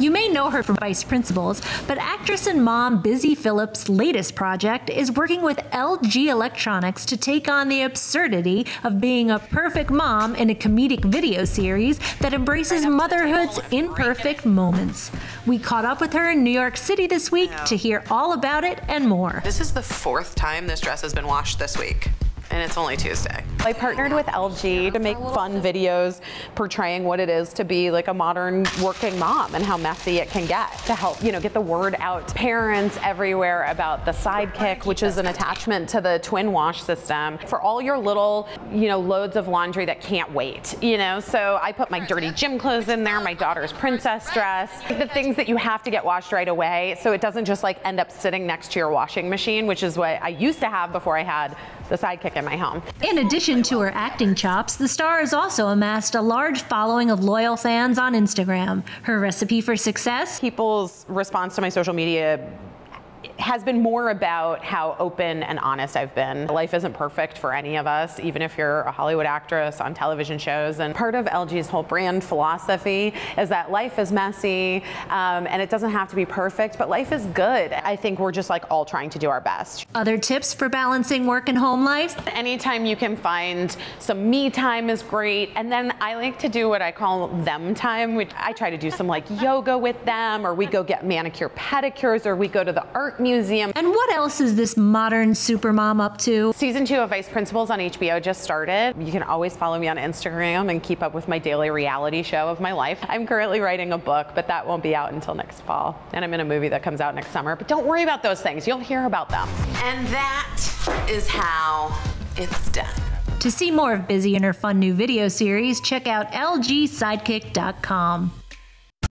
You may know her from Vice Principals, but actress and mom Busy Phillips' latest project is working with LG Electronics to take on the absurdity of being a perfect mom in a comedic video series that embraces motherhood's imperfect moments. We caught up with her in New York City this week to hear all about it and more. This is the fourth time this dress has been washed this week and it's only Tuesday. I partnered with LG to make fun videos portraying what it is to be like a modern working mom and how messy it can get to help, you know, get the word out to parents everywhere about the Sidekick, which is an attachment to the twin wash system for all your little, you know, loads of laundry that can't wait, you know? So I put my dirty gym clothes in there, my daughter's princess dress, the things that you have to get washed right away so it doesn't just like end up sitting next to your washing machine, which is what I used to have before I had the Sidekick in my home. In addition to her acting chops, the star has also amassed a large following of loyal fans on Instagram. Her recipe for success? People's response to my social media has been more about how open and honest I've been. Life isn't perfect for any of us, even if you're a Hollywood actress on television shows. And part of LG's whole brand philosophy is that life is messy um, and it doesn't have to be perfect, but life is good. I think we're just like all trying to do our best. Other tips for balancing work and home life? Anytime you can find some me time is great. And then I like to do what I call them time, which I try to do some like yoga with them, or we go get manicure pedicures, or we go to the art museum. And what else is this modern supermom up to? Season two of Vice Principals on HBO just started. You can always follow me on Instagram and keep up with my daily reality show of my life. I'm currently writing a book, but that won't be out until next fall. And I'm in a movie that comes out next summer. But don't worry about those things. You'll hear about them. And that is how it's done. To see more of Busy and her fun new video series, check out lgsidekick.com.